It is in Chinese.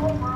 我